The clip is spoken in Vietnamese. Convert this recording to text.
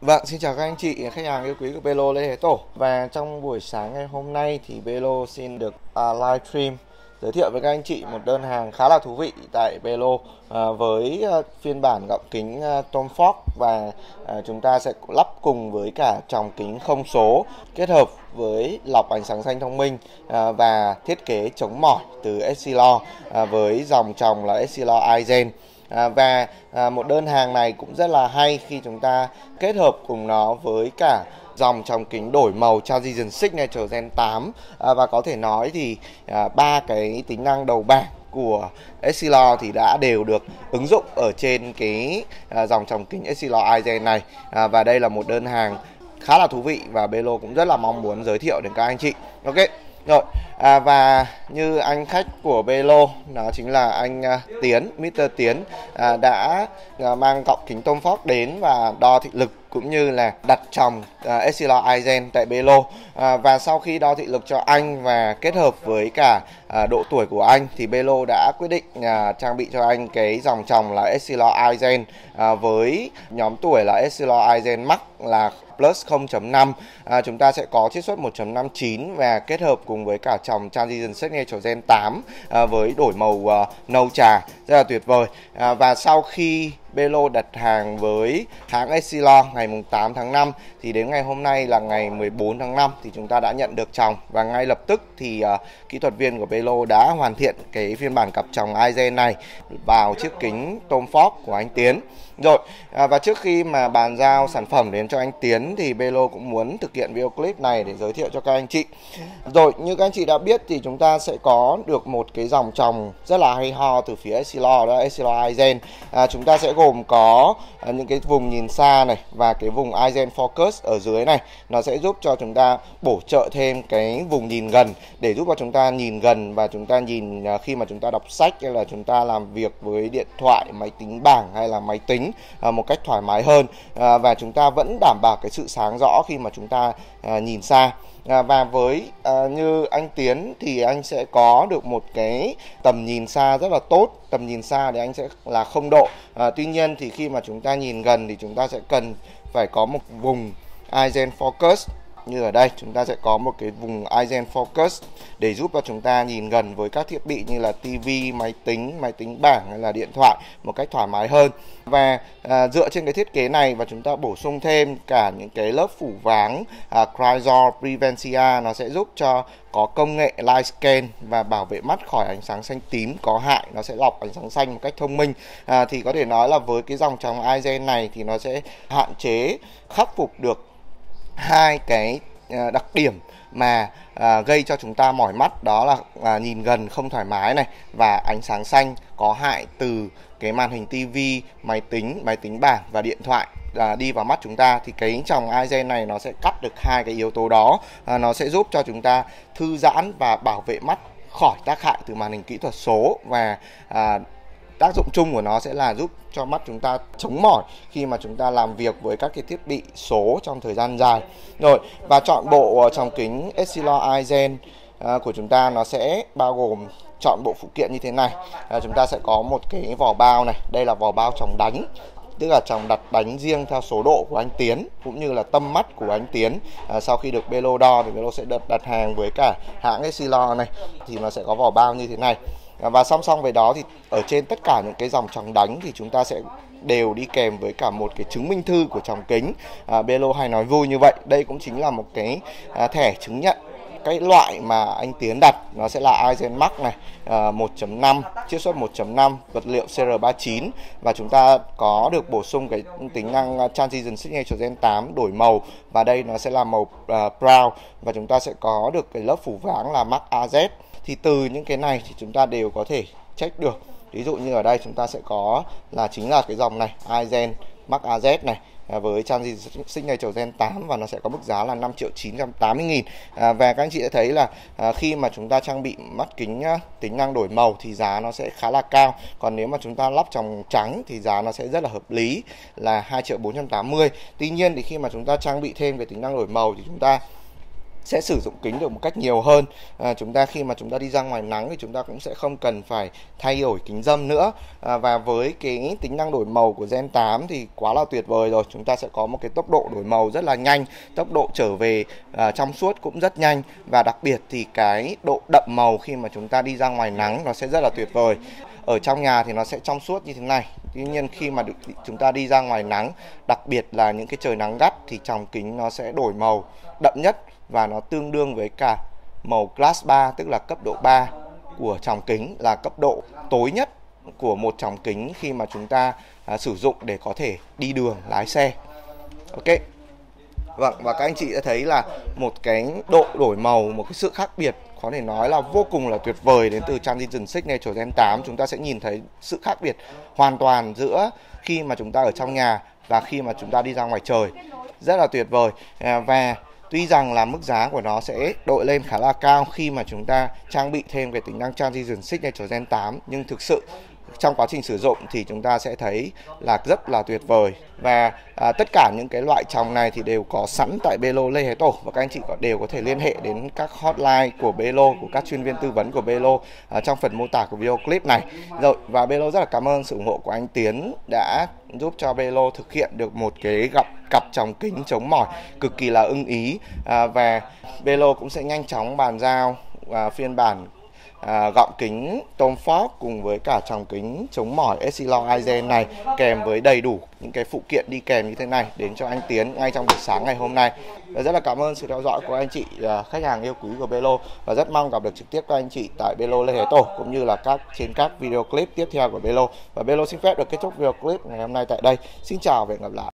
Vâng, xin chào các anh chị khách hàng yêu quý của Belo Lê Thế Tổ Và trong buổi sáng ngày hôm nay thì Belo xin được à, uh, live stream giới thiệu với các anh chị một đơn hàng khá là thú vị tại Belo uh, với uh, phiên bản gọng kính uh, Tom Ford và uh, chúng ta sẽ lắp cùng với cả tròng kính không số kết hợp với lọc ánh sáng xanh thông minh uh, và thiết kế chống mỏi từ Essilor uh, với dòng tròng là Essilor IGEN. À, và à, một đơn hàng này cũng rất là hay khi chúng ta kết hợp cùng nó với cả dòng trong kính đổi màu Transition Signature Gen 8 à, và có thể nói thì à, ba cái tính năng đầu bảng của Exilor thì đã đều được ứng dụng ở trên cái à, dòng trong kính Exilor iGen này à, và đây là một đơn hàng khá là thú vị và Belo cũng rất là mong muốn giới thiệu đến các anh chị. Ok. Rồi, à, và như anh khách của Belo đó chính là anh uh, Tiến, Mr. Tiến uh, đã uh, mang gọng kính Tom Ford đến và đo thị lực cũng như là đặt tròng uh, Aizen tại Belo. À, và sau khi đo thị lực cho anh và kết hợp với cả à, độ tuổi của anh thì Belo đã quyết định à, trang bị cho anh cái dòng tròng là Essilor Aizen à, với nhóm tuổi là Essilor Aizen Max là plus 0.5 à, chúng ta sẽ có chiết xuất 1.59 và kết hợp cùng với cả tròng Transition Signature Gen 8 à, với đổi màu à, nâu trà. Rất là tuyệt vời. À, và sau khi Belo đặt hàng với hãng Exilor ngày 8 tháng 5 thì đến ngày ngày hôm nay là ngày 14 tháng 5 thì chúng ta đã nhận được tròng và ngay lập tức thì uh, kỹ thuật viên của Belo đã hoàn thiện cái phiên bản cặp tròng Igen này vào chiếc kính Tom Ford của anh Tiến. Rồi à, và trước khi mà bàn giao sản phẩm đến cho anh Tiến thì Belo cũng muốn thực hiện video clip này để giới thiệu cho các anh chị. Rồi như các anh chị đã biết thì chúng ta sẽ có được một cái dòng tròng rất là hay ho từ phía Essilor đó Essilor Igen À, chúng ta sẽ gồm có à, những cái vùng nhìn xa này và cái vùng Igen Focus ở dưới này nó sẽ giúp cho chúng ta bổ trợ thêm cái vùng nhìn gần để giúp cho chúng ta nhìn gần và chúng ta nhìn à, khi mà chúng ta đọc sách hay là chúng ta làm việc với điện thoại, máy tính bảng hay là máy tính à, một cách thoải mái hơn. À, và chúng ta vẫn đảm bảo cái sự sáng rõ khi mà chúng ta nhìn xa. Và với như anh Tiến thì anh sẽ có được một cái tầm nhìn xa rất là tốt. Tầm nhìn xa thì anh sẽ là không độ. Tuy nhiên thì khi mà chúng ta nhìn gần thì chúng ta sẽ cần phải có một vùng Aizen Focus. Như ở đây chúng ta sẽ có một cái vùng Aizen Focus để giúp cho chúng ta nhìn gần với các thiết bị như là TV, máy tính, máy tính bảng hay là điện thoại một cách thoải mái hơn. Và à, dựa trên cái thiết kế này và chúng ta bổ sung thêm cả những cái lớp phủ váng à, Cryzor Prevencia nó sẽ giúp cho có công nghệ light scan và bảo vệ mắt khỏi ánh sáng xanh tím có hại. Nó sẽ lọc ánh sáng xanh một cách thông minh. À, thì có thể nói là với cái dòng tròng Aizen này thì nó sẽ hạn chế khắc phục được hai cái ờ, đặc điểm mà à, gây cho chúng ta mỏi mắt đó là à, nhìn gần không thoải mái này và ánh sáng xanh có hại từ cái màn hình tivi, máy tính, máy tính bảng và điện thoại à, đi vào mắt chúng ta. Thì cái tròng Aizen này nó sẽ cắt được hai cái yếu tố đó. À, nó sẽ giúp cho chúng ta thư giãn và bảo vệ mắt khỏi tác hại từ màn hình kỹ thuật số và à, tác dụng chung của nó sẽ là giúp cho mắt chúng ta chống mỏi khi mà chúng ta làm việc với các cái thiết bị số trong thời gian dài. Rồi và chọn bộ ờ, trong kính Essilor IGEN ờ, của chúng ta nó sẽ bao gồm chọn bộ phụ kiện như thế này. À, chúng ta sẽ có một cái vỏ bao này đây là vỏ bao tròng đánh tức là chồng đặt đánh riêng theo số độ của anh Tiến cũng như là tâm mắt của anh Tiến. À, sau khi được Belo đo thì Belo sẽ đặt, đặt hàng với cả hãng Essilor này thì nó sẽ có vỏ bao như thế này. Dạ, và song song với đó thì ở trên tất cả những cái dòng tròng đánh thì chúng ta sẽ đều đi kèm với cả một cái chứng minh thư của tròng kính. À, Belo hay nói vui như vậy đây cũng chính là một cái à, thẻ chứng nhận cái loại mà anh Tiến đặt. Nó sẽ là Aizen này à, 1.5 chiết xuất 1.5 vật liệu CR39 và chúng ta có được bổ sung cái tính năng à, Transition Signature Gen 8 đổi màu. Và đây nó sẽ là màu uh, brown. Và chúng ta sẽ có được cái lớp phủ váng là Max AZ thì từ những cái này thì chúng ta đều có thể check được. Ví dụ như ở đây chúng ta sẽ có là chính là cái dòng này iGen Max AZ này à, với trang Signature Gen 8 và nó sẽ có mức giá là 5 triệu 980 nghìn. À, và các anh chị sẽ thấy là à, khi mà chúng ta trang bị mắt kính á, tính năng đổi màu thì giá nó sẽ khá là cao. Còn nếu mà chúng ta lắp tròng trắng thì giá nó sẽ rất là hợp lý là 2 triệu 480 tuy nhiên thì khi mà chúng ta trang bị thêm về tính năng đổi màu thì chúng ta sẽ sử dụng kính được một cách nhiều hơn. À, chúng ta khi mà chúng ta đi ra ngoài nắng thì chúng ta cũng sẽ không cần phải thay đổi kính dâm nữa. À, và với cái tính năng đổi màu của Gen 8 thì quá là tuyệt vời rồi. Chúng ta sẽ có một cái tốc độ đổi màu rất là nhanh tốc độ trở về à, trong suốt cũng rất nhanh. Và đặc biệt thì cái độ đậm màu khi mà chúng ta đi ra ngoài nắng nó sẽ rất là tuyệt vời. Ở trong nhà thì nó sẽ trong suốt như thế này tuy nhiên khi mà được, chúng ta đi ra ngoài nắng đặc biệt là những cái trời nắng gắt thì tròng kính nó sẽ đổi màu đậm nhất và nó tương đương với cả màu class 3 tức là cấp độ 3 của tròng kính là cấp độ tối nhất của một tròng kính khi mà chúng ta à, sử dụng để có thể đi đường lái xe. Ok. Vâng và các anh chị đã thấy là một cái độ đổi màu một cái sự khác biệt có thể nói là vô cùng là tuyệt vời đến từ Transition 6 Nature Gen 8 chúng ta sẽ nhìn thấy sự khác biệt hoàn toàn giữa khi mà chúng ta ở trong nhà và khi mà chúng ta đi ra ngoài trời. Rất là tuyệt vời. À, và Tuy rằng là mức giá của nó sẽ đội lên khá là cao khi mà chúng ta trang bị thêm cái tính năng Transition Signature Gen 8 nhưng thực sự trong quá trình sử dụng thì chúng ta sẽ thấy là rất là tuyệt vời. Và à, tất cả những cái loại tròng này thì đều có sẵn tại Belo Lê Hé Tổ và các anh chị có đều có thể liên hệ đến các hotline của Belo của các chuyên viên tư vấn của Belo à, trong phần mô tả của video clip này. Rồi và Belo rất là cảm ơn sự ủng hộ của anh Tiến đã giúp cho Belo thực hiện được một cái gặp cặp tròng kính chống mỏi cực kỳ là ưng ý. À, và Belo cũng sẽ nhanh chóng bàn giao à, phiên bản à, gọng kính Tom Ford cùng với cả tròng kính chống mỏi Essilor Aizen này kèm với đầy đủ những cái phụ kiện đi kèm như thế này đến cho anh Tiến ngay trong buổi sáng ngày hôm nay. Và rất là cảm ơn sự theo dõi của anh chị à, khách hàng yêu quý của Belo và rất mong gặp được trực tiếp các anh chị tại Belo Lê thế Tổ cũng như là các trên các video clip tiếp theo của Belo. Và Belo xin phép được kết thúc video clip ngày hôm nay tại đây. Xin chào và hẹn gặp lại.